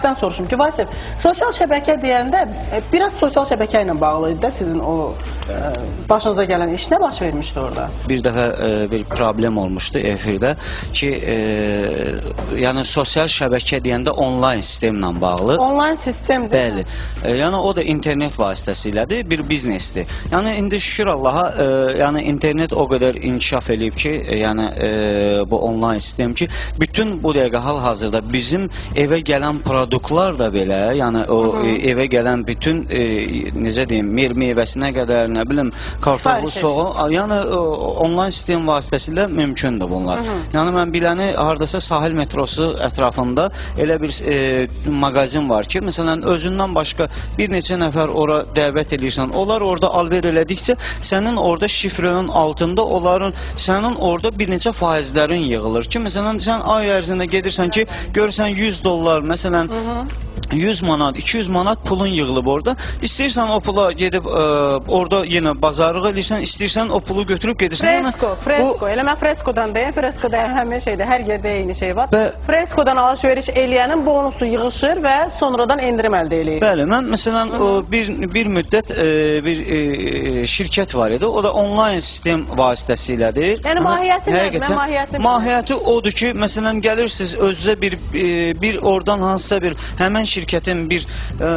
Vasifdən soruşum ki, Vasif, sosial şəbəkə deyəndə e, biraz sosial şəbəkə ilə bağlı idi də sizin o e, başınıza gələn iş nə baş vermişdi orada? bir dəfə e, bir problem olmuşdu efirdə ki, e, yəni sosial şəbəkə deyəndə onlayn sistemlə bağlı. Onlayn sistemdir. Bəli. E, yəni o da internet vasitəsilədir, bir biznesdir. Yəni indi şükür Allaha, e, yəni internet o qədər inkişaf eləyib ki, e, yəni e, bu onlayn sistem ki, bütün bu dəqiqə hal-hazırda bizim evə gələn produktlar da belə, yəni o e, evə gələn bütün e, necə deyim, mer meyvəsinə qədər, nə bilim, kartoflu a, yəni o, onlayn sistem vasitəsilə mümkündür bunlar. Yəni mən biləni hardasa sahil metrosu ətrafında elə bir e, mağazin var ki, məsələn özündən başqa bir neçə nəfər ora dəvət edirsən, onlar orada alver elədikcə sənin orada şifrənin altında onların sənin orada bir neçə faizlərin yığılır ki, məsələn sən ay ərzində gedirsən ki, görürsən 100 dollar, məsələn 100 manat, 200 manat pulun yığılıb orada. İstəyirsən o pula gedib ə, orada yenə bazarlıq eləyirsən, istəyirsən o pulu götürüb gedirsən. Fresko, fresko. Elə mən freskodan deyim, freskoda həmin şeydə, hər yerdə eyni şey var. Və- Freskodan alış-veriş eləyənin bonusu yığışır və sonradan endirim əldə eləyir. Bəli, mən məsələn o bir bir müddət e, bir e, şirkət var idi. O da onlayn sistem vasitəsilədir. Yəni mahiyyəti nədir? Bilmirəm. Mahiyyəti odur ki, məsələn gəlirsiniz özünüzə bir e, bir oradan hansısa bir həmin şirkətin bir e,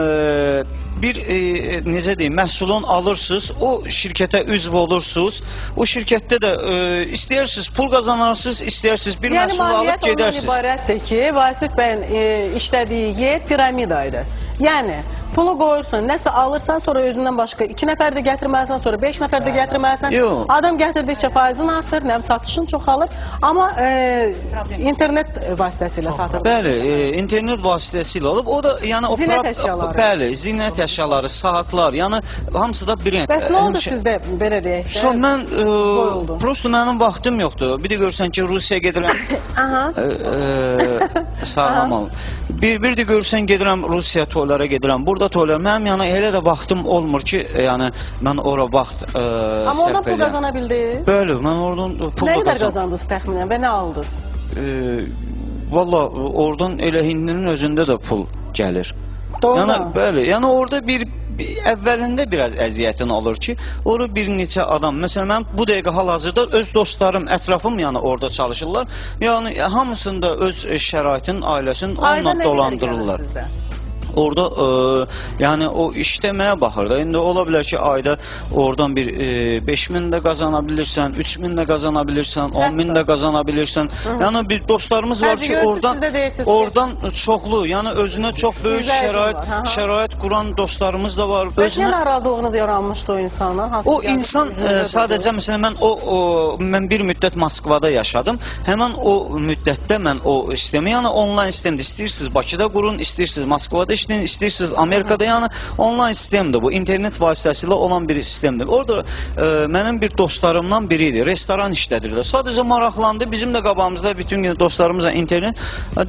bir e, necə deyim, məhsulun alırsınız, o şirkətə üzv olursunuz. O şirkətdə də e, istəyirsiniz pul qazanarsınız, istəyirsiniz bir yəni məhsulu alıb gedərsiniz. ibarətdir ki, Vasif bəyin e, işlədiyi yer piramida idi. Yəni pulu qoyursan, nəsə alırsan, sonra özündən başqa 2 nəfər də gətirməlisən, sonra 5 nəfər də gətirməlisən. Yox. Adam gətirdikcə faizin artır, nəm satışın çoxalır, amma e, internet vasitəsilə satılır. Bəli, e, internet vasitəsilə olub. O da yəni o Zinət əşyaları. Bəli, zinət əşyaları, saatlar, yəni hamısı da bir Bəs nə oldu həmişə- sizdə belə deyək? So mən e, oldu. prosto mənim vaxtım yoxdur. Bir də görsən ki, Rusiyaya gedirəm. Aha. e, e, sağlam ol. Bir bir də görsən gedirəm Rusiya toylara gedirəm. Burada toylar mənim yəni elə də vaxtım olmur ki, e, yəni mən ora vaxt e, Amma oradan sərf pul eləyəm. qazana bildiniz? Bəli, mən oradan pul Nə da qədər qazandım. qazandınız təxminən və nə aldınız? E, Valla oradan elə hindinin özündə də pul gəlir. Doğrudan. Yəni bəli, yəni orada bir, əvvəlində biraz əziyyətin olur ki, ora bir neçə adam, məsələn mən bu dəqiqə hal-hazırda öz dostlarım, ətrafım yəni orada çalışırlar. Yəni hamısında öz e, şəraitin, ailəsinin Ayda onunla nə qədər dolandırırlar. Orada e, yəni o işləməyə baxır da. İndi ola bilər ki, ayda oradan bir e, 5000 də qazana bilirsən, 3000 də qazana bilirsən, 10000 də qazana bilirsən. Yəni bir dostlarımız var ki, oradan oradan çoxlu, yəni özünə çox böyük şərait var, şərait quran dostlarımız da var. Özünə narazılığınız yaranmışdı o? Hansı o insan e, sadəcə məsələn mən o, o mən bir müddət Moskvada yaşadım. Həmin o müddətdə mən o sistemi, yəni onlayn sistemdə istəyirsiniz Bakıda qurun, istəyirsiniz Moskvada işləyin, istəyirsiniz Amerikada, yəni onlayn sistemdir bu. internet vasitəsilə olan bir sistemdir. Orada e, mənim bir dostlarımdan biri idi. Restoran işlədirlər. Sadəcə maraqlandı. Bizim də qabağımızda bütün gün dostlarımızla internet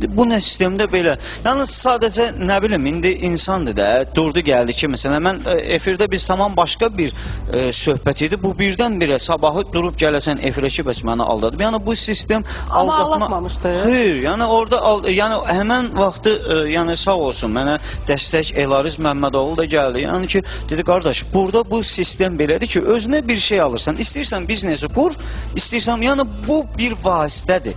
bu nə sistemdə belə. Yəni sadəcə nə bilim indi insandır da durdu gəldi ki məsələn mən e, efirdə biz tamam başqa bir e, söhbət idi. Bu birdən-birə sabahı durub gələsən efirə ki bəs məni aldadıb. Yəni bu sistem Amma aldatma aldatmamışdı. Xeyr, yəni orada al, yəni həmin vaxtı e, yəni sağ olsun mənə dəstək Elariz Məmmədoğlu da gəldi. Yəni ki dedi qardaş, burada bu sistem belədir ki, özünə bir şey alırsan, istəyirsən biznesi qur, istəyirsən yəni bu bir vasitədir.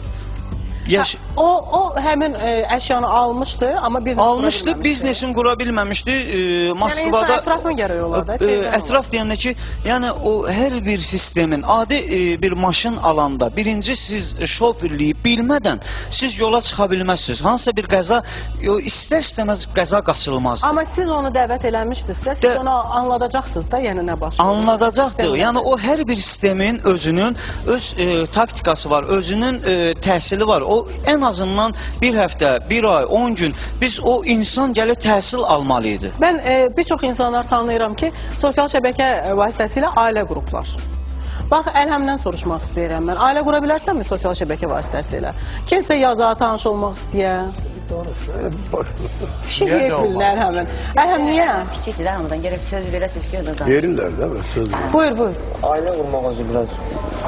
Yaş O o həmin e, əşyanı almışdı, amma biznes almışdı, biznesini qura bilməmişdi. E, Moskvada insan ətrafına gərək olar da, E, çevrə ətraf deyəndə ki, yəni o hər bir sistemin adi e, bir maşın alanda birinci siz şoferliyi bilmədən siz yola çıxa bilməzsiniz. Hansısa bir qəza istər-istəməz qəza qaçılmaz. Amma siz onu dəvət eləmişdinizsə, siz Də- ona anladacaqsınız da, yəni nə baş verir. Anladacaqdır. Yəni o hər bir sistemin özünün öz e, taktikası var, özünün e, təhsili var. O ən azından bir həftə, bir ay, 10 gün biz o insan gəlib təhsil almalı idi. Mən e, bir çox insanlar tanıyıram ki, sosial şəbəkə e, vasitəsilə ailə qruplar. Bax, Əlhəmdən soruşmaq istəyirəm mən. Ailə qura bilərsənmi sosial şəbəkə vasitəsilə? Kimsə yazar, tanış olmaq istəyər, Öyle boş. Bir şey Niye de deyirlər həmin. Əlhəm niyə? Kiçikdir də hamıdan gerek söz verəsiz ki, o da danışır. Verirler değil mi? Söz verir. Buyur, buyur. Ailə qurmaq özü biraz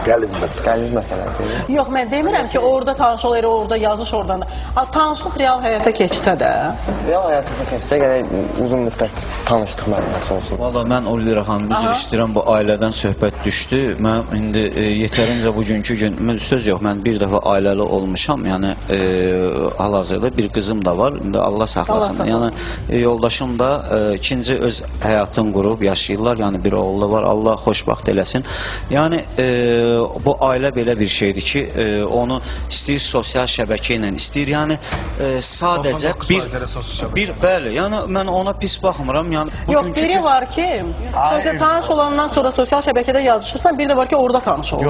Gel hizmet. qəliz məsələdir. Yox, mən demirəm ki, orada tanış ol, elə orada yazış oradan. Ha, tanışlıq real həyata keçsə də, Real həyatda keçsə gərək uzun müddət tanışlıq mərhələsi olsun. Valla mən Olivera xanım üzr istəyirəm bu ailədən söhbət düşdü. Mən indi e, yetərincə bugünkü gün mən söz yox, mən bir dəfə ailəli olmuşam. Yəni e, hal-hazırda bir qızım da var. İndi Allah saxlasın. Allah yəni e, yoldaşım da e, ikinci öz həyatını qurub yaşayırlar. Yəni bir oğlu var. Allah xoşbəxt eləsin. Yəni e, bu ailə belə bir şeydir ki, e, onu istəyir sosial şəbəkə ilə, istəyir yəni e, sadəcə 99 bir faizlə sosial şəbəkə. bir bəli, yəni mən ona pis baxmıram. Yəni yox, bugünkü biri gün- var ki, sosial tanış olandan sonra sosial şəbəkədə yazışırsan, bir də var ki, orada tanış olursan.